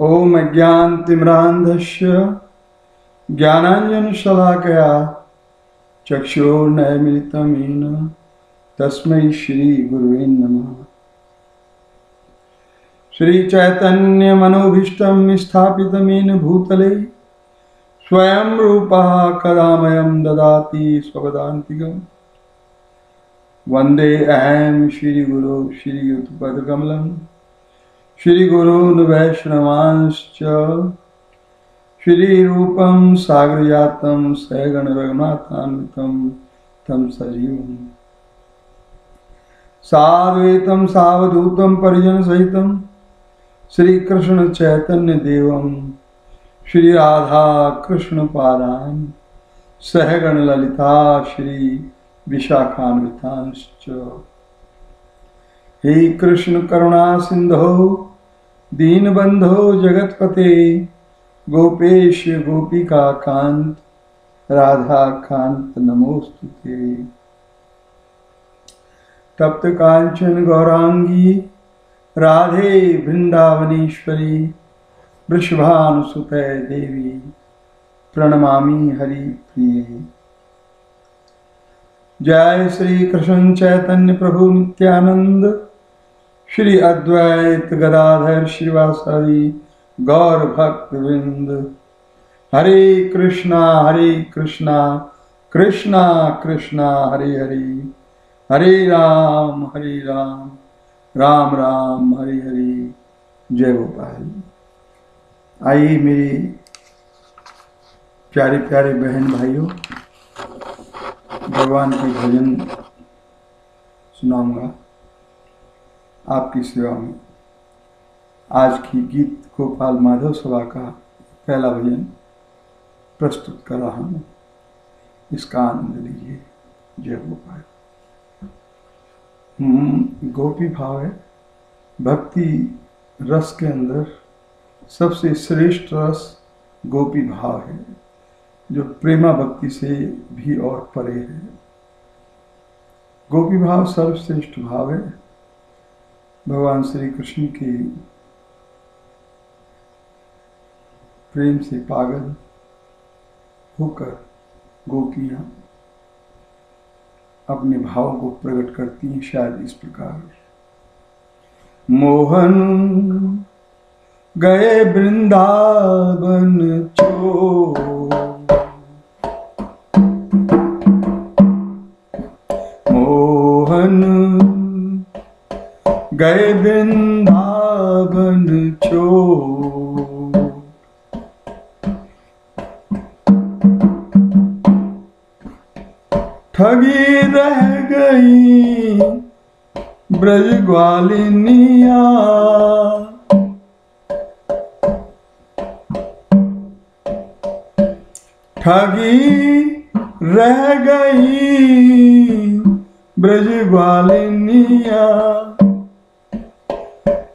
ॐ अज्ञानतिम्रान्धस्य ज्ञानाञ्जनशलाकया चक्षुर्नयमिलितं येन तस्मै श्रीगुरुवे नमः। श्रीचैतन्यमनोभीष्टं स्थापितमेन भूतले स्वयं रूपः कदामयं ददाति स्वपदान्तिकम्। वंदे अहं श्रीगुरो श्रीयुतपदकमलं श्रीगुरून् वैष्णवांश्च। श्रीरूपं सागरजातं सगणरघुनाथान्वितं तं सजीवम् साद्वैतं सावधूतं परिजनसहितं श्रीकृष्णचैतन्यदेवं श्रीराधाकृष्णपादान् सहगणललिता श्री विशाखान्वितांश्च। हे कृष्ण करुणा सिंधो दीनबंधो जगतपते। गोपेश गोपिका कांत राधा कांत नमोस्तुते तप्त कांचन गौरांगी, राधे वृंदावनेश्वरी वृषभानुसुते देवी, प्रणमामि हरि प्रिय जय श्री कृष्ण चैतन्य प्रभु नित्यानंद श्री अद्वैत गदाधर श्रीवासादि गौर भक्त वृंद हरे कृष्णा हरे कृष्णा कृष्णा कृष्णा, हरे हरे। हरे राम हरे राम राम राम, हरे हरे। जय गोपाल। आइए मेरे प्यारे प्यारे बहन भाइयों, भगवान के भजन सुनाऊँगा। आपकी सेवा में। आज की गीत गोपाल माधव सभा का पहला भजन प्रस्तुत कर रहा हूँ। इसका आनंद लीजिए। जय गोपाल। गोपी भाव है। भक्ति रस के अंदर सबसे श्रेष्ठ रस गोपी भाव है, जो प्रेमा भक्ति से भी और परे है। गोपी भाव सर्वश्रेष्ठ भाव है। भगवान श्री कृष्ण की प्रेम से पागल होकर गोपियाँ अपने भाव को प्रकट करती हैं शायद इस प्रकार। मोहन गए वृंदावन चो मोहन गए वृंदावन चो ठगी रह गई ब्रज ग्वालिनिया ठगी रह गई ब्रज ग्वालिनिया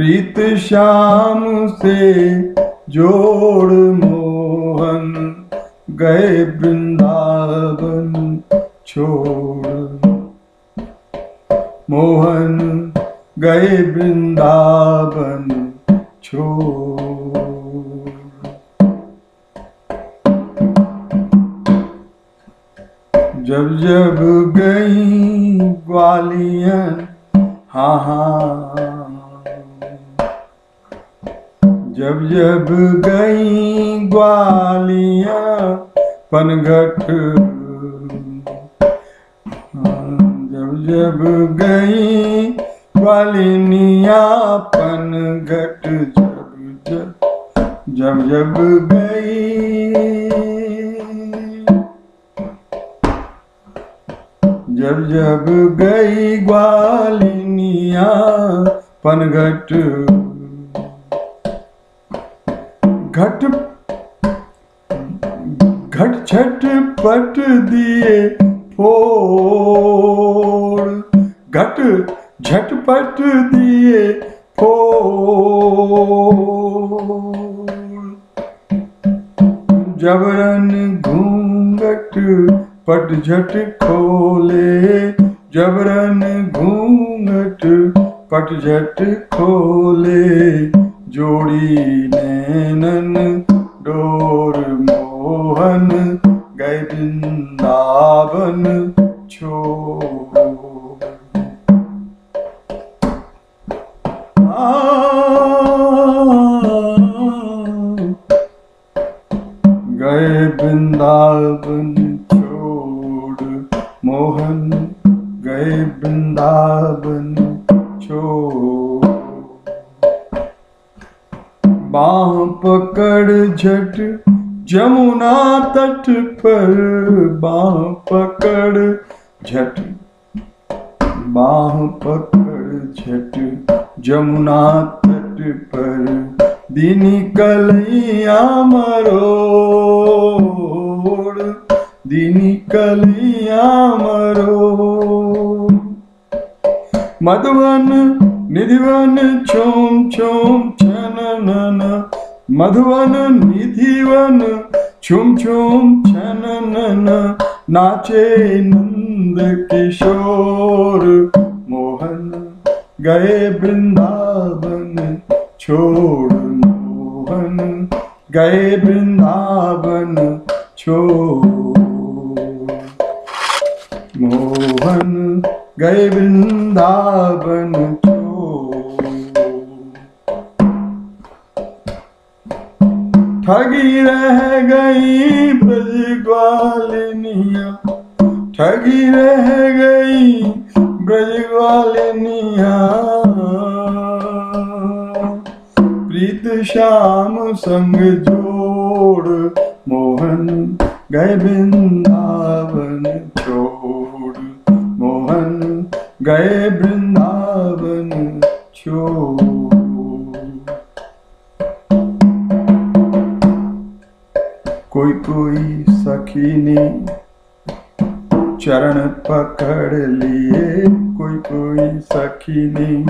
प्रीत श्याम से जोड़ मोहन, गए वृंदावन छोड़। मोहन, गए वृंदावन छोड़। जब जब गई ग्वालियन हाँ हाँ। जब जब गई ग्वालिया पनघट, जब जब गई ग्वालिनिया पनघट, जब जब जब जब गई, जब जब गई ग्वालिनिया पनघट। घट घट छट पट दिए फोड़। घट झटपट दिए फोड़। जबरन घूंघट, पट झट खोले। जबरन घूंघट, पट झट खोले। जोड़ी नैनन डोर मोहन गए वृंदावन छोड़। गए वृंदावन छोड़ मोहन गए वृंदावन बाह पकड़ झट, जमुना तट पर बाह पकड़ झट। बाह पकड़ झट, जमुना तट पर दिनी कलैया मरोड़, दिनी कलैया मरोड़। मधुवन निधिवन छोम छोम छननन मधुवन निधिवन छुम छुम छननन नाचे नंद किशोर मोहन, गए वृंदावन छोड़ मोहन, गए वृंदावन छोड़ मोहन, गए वृंदावन ठगी रह गई ब्रज ग्वालिनिया ठगी रह गई ब्रज ग्वालिनिया प्रीत श्याम संग जोड़ मोहन, गए वृंदावन छोड़। मोहन, गए वृंदावन छोड़। कोई कोई सखी ने। चरण पकड़ लिए कोई कोई सखी ने।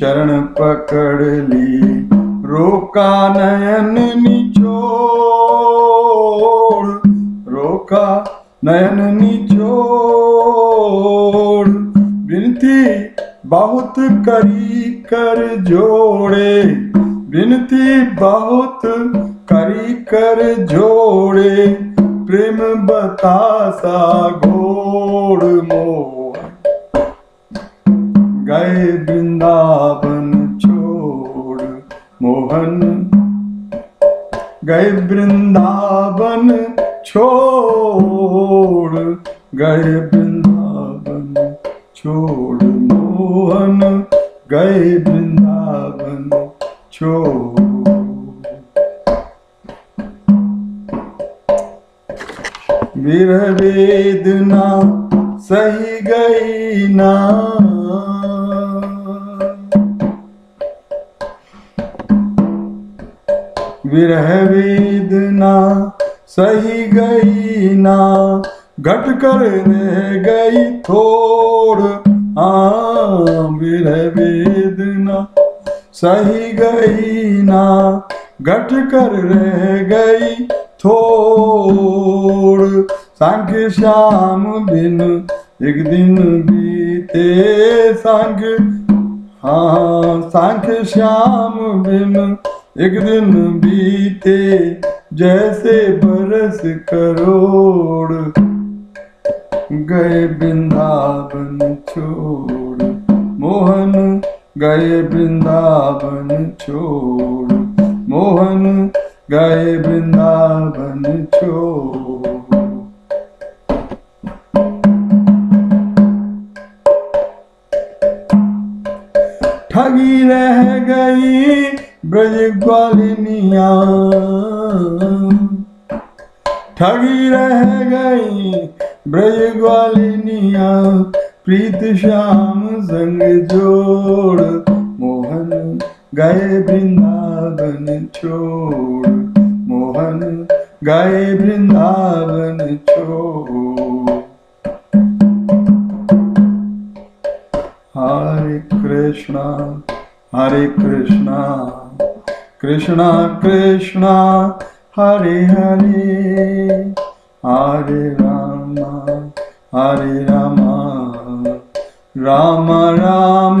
चरण पकड़ लिए, रोका नयन निचोड़ रोका नयन निचोड़ विनती बहुत करी कर जोड़े। विनती बहुत करी कर जोड़े, प्रेम बतासा घोड़ मोह गए वृंदावन छोड़, मोहन। गए वृंदावन छोड़, गए वृंदावन छोड़, मोहन। गए वृंदावन छोड़। विरह वेदना सही गई ना। विरह वेदना सही गई ना। घट कर रह गई थोड़। हाँ विरह वेदना सही गई ना। घट कर रह गई थोड़ सांख्य श्याम बिन एक दिन बीते। सांख्य हाँ सांख्य श्याम बिन एक दिन बीते। जैसे बरस करोड़ गए वृंदावन छोड़। मोहन गए वृंदावन छोड़। मोहन गए वृंदावन छोड़ ठगी रह गई ब्रज ग्वालिनिया। ठगी रह गई ब्रज ग्वालिनिया। प्रीत श्याम संग जोड़ गए वृंदावन छोड़, मोहन, गए वृंदावन छोड़। हरे कृष्णा हरे कृष्णा कृष्णा कृष्णा, हरे हरे। हरे रामा हरे रामा, राम राम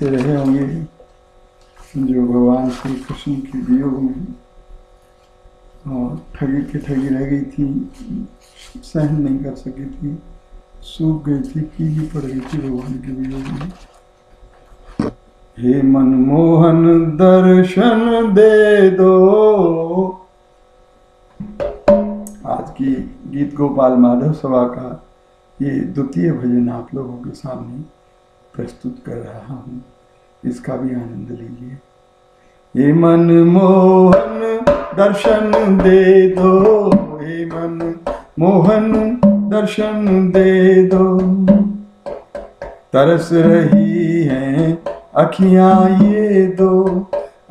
ऐसे रहे होंगे जो भगवान श्री कृष्ण के वियोग में और ठगी के ठगी रह गई थी, सहन नहीं कर सकी थी, सूख गई थी पीली पड़ गई थी भगवान के वियोग में हे मनमोहन, दर्शन दे दो। आज की गीत गोपाल माधव सभा का ये द्वितीय भजन आप लोगों के सामने प्रस्तुत कर रहा हूँ, इसका भी आनंद लीजिए। हे मन मोहन, दर्शन दे दो। हे मन मोहन, दर्शन दे दो। तरस रही हैं अखियाँ ये दो।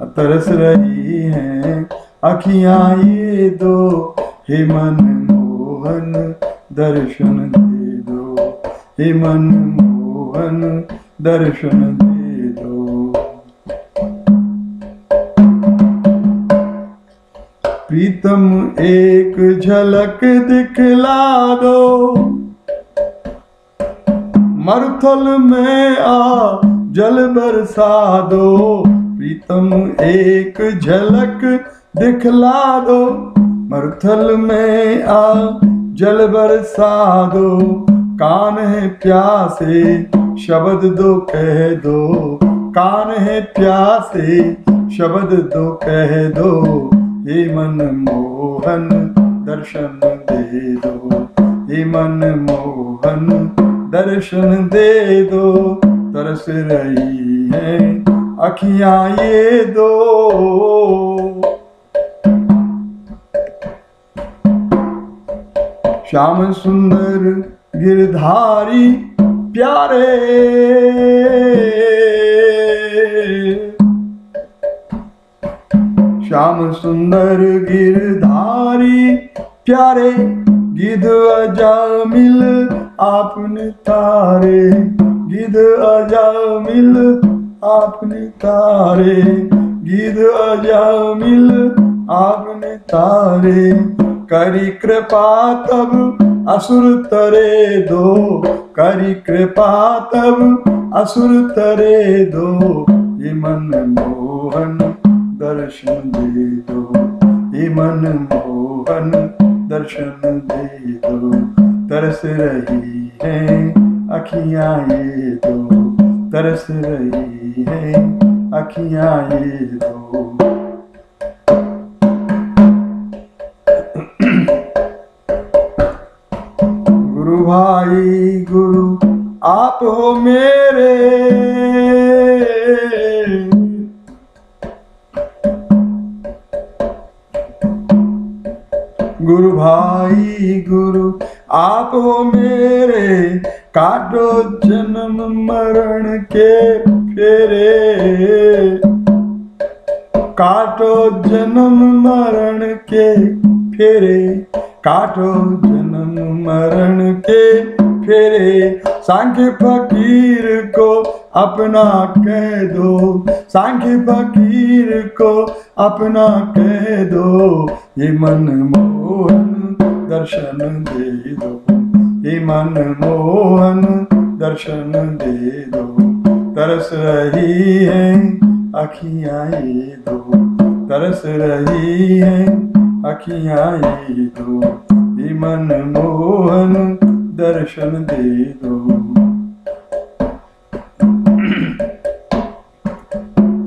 तरस रही हैं अखियाँ ये दो। हे मन मोहन, दर्शन दे दो। हे मन मोहन दर्शन दे दो प्रीतम एक झलक दिखला दो। मरुथल में आ, जल बरसा दो। प्रीतम एक झलक दिखला दो। मरुथल में आ, जल बरसा दो। कान है प्यासे शब्द दो कह दो। कान है प्यासे, शब्द दो कह दो। हे मन मोहन, दर्शन दे दो। हे मन मोहन, दर्शन दे दो। तरस रही है अखियाँ ये दो। श्याम सुंदर गिरधारी प्यारे। श्याम सुंदर गिरधारी, प्यारे, गिद अजामिल आपने तारे। गिद अजामिल आपने तारे। गिद अजामिल आपने तारे। करी कृपा तब असुर तरे दो, करी कृपा तब। असुर तरे दो, ये मन मोहन, दर्शन दे दो। ये मन मोहन, दर्शन दे दो। तरस रही है अखियाँ ये दो। तरस रही है अखियाँ ये दो। भाई गुरु, आप हो मेरे। गुरु भाई गुरु, आप हो मेरे। काटो जन्म मरण के फेरे। काटो जन्म मरण के फेरे। काटो जन्म मरण के फेरे, सांख्य फकीर को अपना कह दो। सांख्य फकीर को अपना कह दो। ये मन मोहन दर्शन दे दो। ये मन मोहन दर्शन दे दो। तरस रही है अखियाँ दो। तरस रही है अखियाँ ये दो मन मोहन दर्शन दे दो।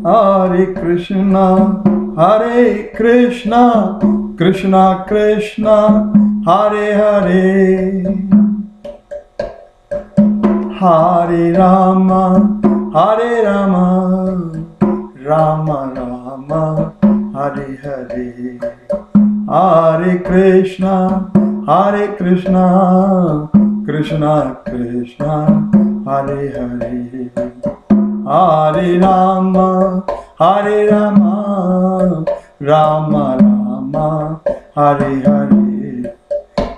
हरे कृष्णा हरे कृष्णा कृष्णा कृष्णा, हरे हरे। हरे रामा हरे रामा, राम राम, हरे Hare हरे कृष्णा हरे कृष्णा कृष्णा कृष्णा, हरे हरे। हरे राम हरे राम राम राम, हरे हरे।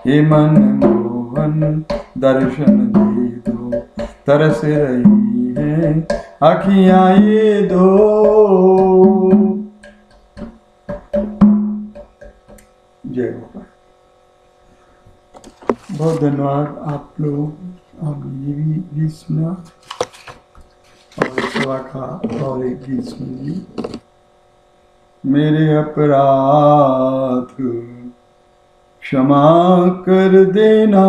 हे मन मोहन, दर्शन दे दो, तरस रही है, अखियाँ ये दो। जय गोपाल। बहुत धन्यवाद आप लोग अब ये भी गीत सुना। और सेवा का और एक गीत सुनिए। मेरे अपराध, क्षमा कर देना।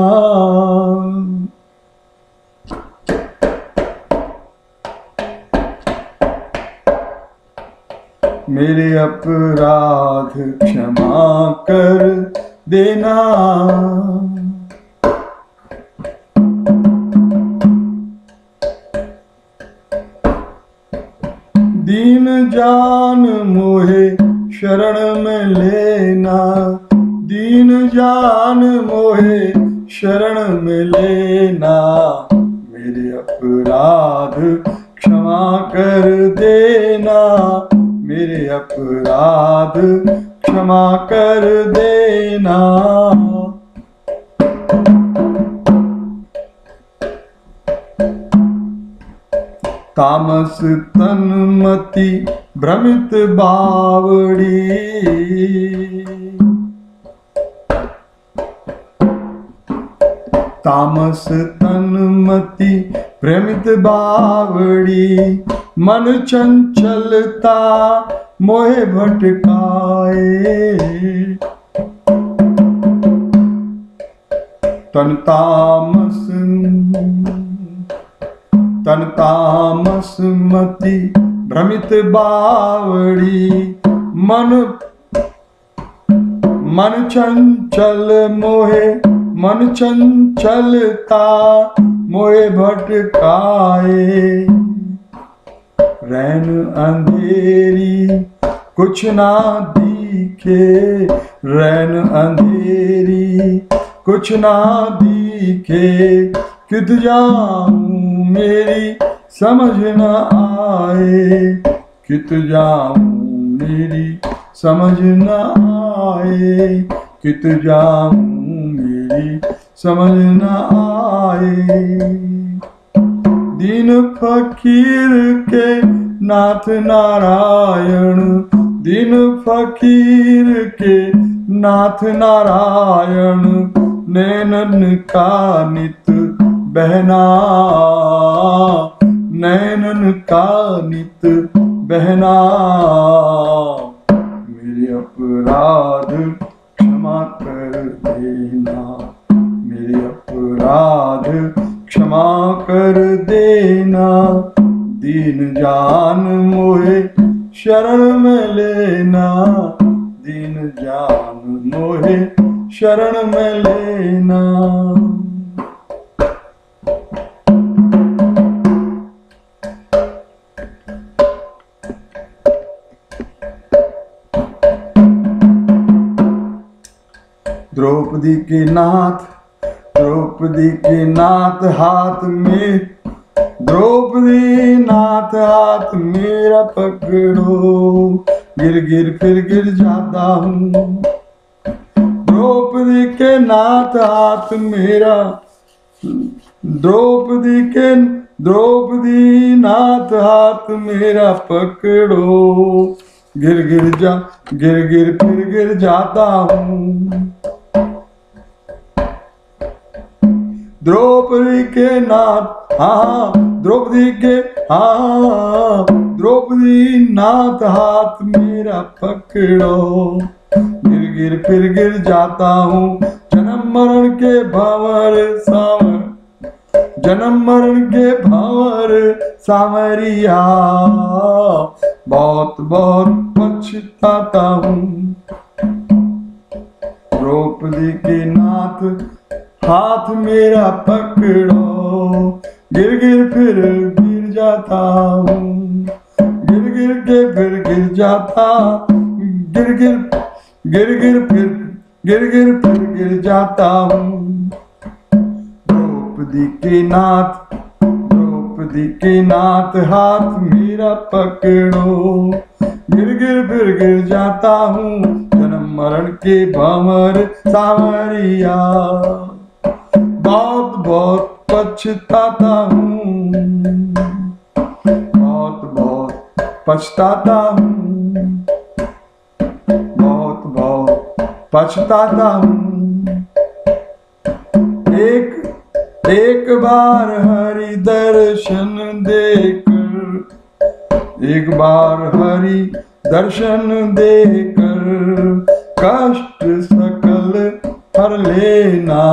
मेरे अपराध क्षमा कर देना। दीन जान मोहे शरण में लेना। दीन जान मोहे शरण में लेना। मेरे अपराध क्षमा कर देना। मेरे अपराध क्षमा कर देना। तामस तन मति भ्रमित बावड़ी। तामस तन मति भ्रमित बावड़ी। मन चंचलता मोहे भटकाए। तन तामस तन तामस मति भ्रमित बावड़ी। मन मन चंचल मोहे, मन चंचलता मोहे भटकाए। रैन अंधेरी कुछ ना दिखे। रैन अंधेरी कुछ ना दिखे। कित जाऊँ मेरी समझ न आए। कित जाऊँ मेरी समझ न आए। कित जाऊँ मेरी समझ न आए। दीन फकीर के नाथ नारायण। दीन फकीर के नाथ नारायण। नैनन का नित बहना। नैनन का नित बहना। मेरे अपराध क्षमा कर देना। मेरे अपराध क्षमा कर देना। दीन जान मोहे शरण में लेना। दीन जान मोहे शरण में लेना। द्रौपदी के नाथ द्रौपदी के नाथ हाथ में द्रौपदी नाथ हाथ मेरा पकड़ो गिर गिर फिर गिर जाता हूँ द्रौपदी के नाथ हाथ मेरा द्रौपदी के द्रौपदी नाथ हाथ मेरा पकड़ो गिर गिर जा गिर गिर फिर गिर जाता हूँ द्रौपदी के नाथ हाँ द्रौपदी के हाँ द्रौपदी नाथ हाथ मेरा पकड़ो। गिर गिर फिर गिर जाता हूँ, जन्म मरण के भावर सावर, जन्म मरण के भंवर सावरिया। बहुत बहुत पछताता हूँ। द्रौपदी के नाथ हाथ मेरा पकड़ो। गिर गिर फिर गिर जाता हूँ। गिर गिर के फिर गिर जाता। गिर गिर गिर गिर फिर, गिर गिर फिर गिर जाता हूँ। द्रौपदी के नाथ, द्रौपदी के नाथ, हाथ मेरा पकड़ो। गिर गिर फिर गिर जाता हूँ। जन्म मरण के भंवर सावरिया। बहुत पछताता हूँ। बहुत बहुत पछताता हूँ। बहुत बहुत पछताता हूँ। एक एक बार हरि दर्शन देकर, एक बार हरि दर्शन देकर, कष्ट सकल हर लेना।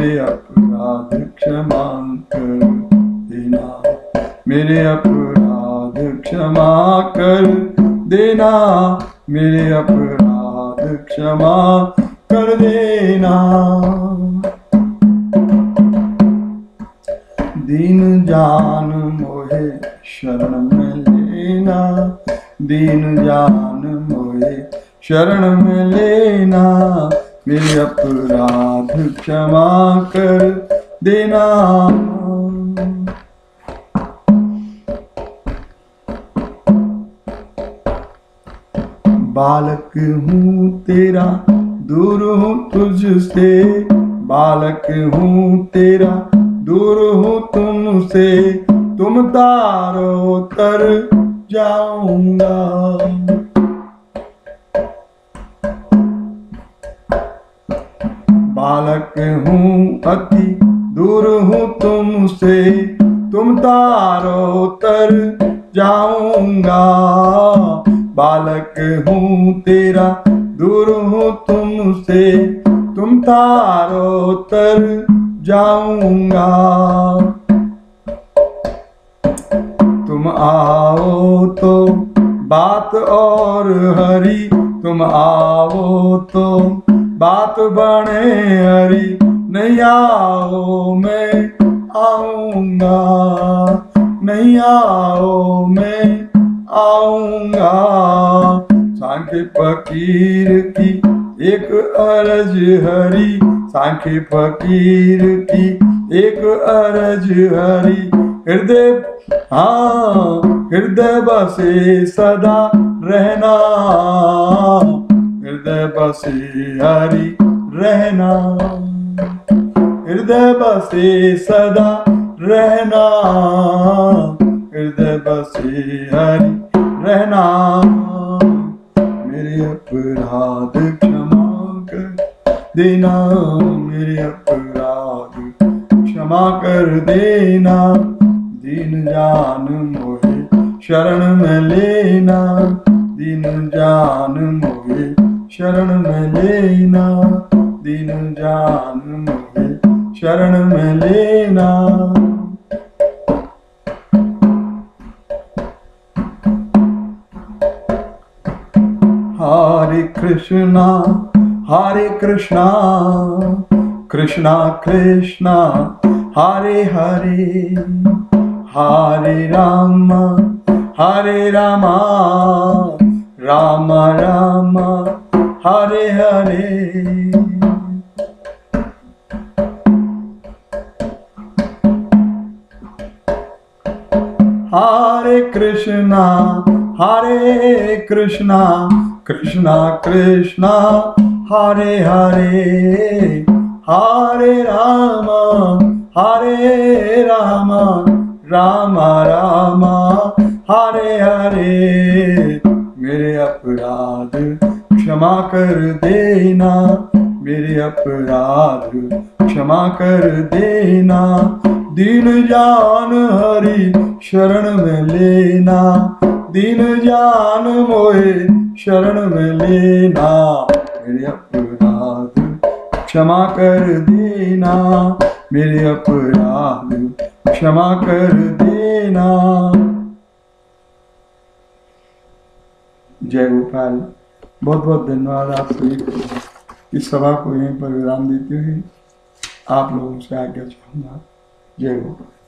मेरे अपराध क्षमा कर देना। मेरे अपराध क्षमा कर देना। मेरे अपराध क्षमा कर देना। दीन जान मोहे शरण में लेना। दीन जान मोहे शरण में लेना। मेरे अपराध क्षमा कर देना। बालक हूँ तेरा, दूर हूँ तुझसे। बालक हूँ तेरा, दूर हूँ तुमसे। तुम तारो तर जाऊँगा। बालक हूँ, अति दूर हूँ तुमसे। तुम तारो तर जाऊँगा। बालक हूँ, तेरा दूर हूँ तुमसे। तुम तारो तर जाऊँगा। तुम आओ तो बात और हरी। तुम आओ तो बात बने हरी नहीं आओ मैं आऊँगा नहीं आओ मैं आऊँगा। सांखे फकीर की एक अरज हरी सांखे फकीर की एक अरज हरी। हृदय हाँ हृदय बसे सदा रहना। हृदय बसे हरि रहना। हृदय बसे सदा रहना। हृदय बसे हरि रहना। मेरे अपराध क्षमा कर देना। मेरे अपराध क्षमा कर देना। दीन जान मोहे शरण में लेना। दीन जान मोहे शरण में लेना, दीन जान मोहे शरण में लेना। हरे कृष्णा हरे कृष्णा कृष्णा कृष्णा, हरे हरे हरे राम, हरे रामा, राम राम। हरे हरे। हरे कृष्णा हरे कृष्णा कृष्णा कृष्णा, हरे हरे। हरे राम हरे राम राम राम, हरे हरे। मेरे अपराध क्षमा कर देना, मेरे अपराध। क्षमा कर देना, दीन जान हरि शरण में लेना। दीन जान मोहे शरण में लेना, मेरे अपराध। क्षमा कर देना, मेरे अपराध। क्षमा कर देना। जय गोपाल। बहुत बहुत धन्यवाद आप सभी इस सभा को यहीं पर विराम देते हुए आप लोगों से आज्ञा चाहूँगा। जय गोपाल।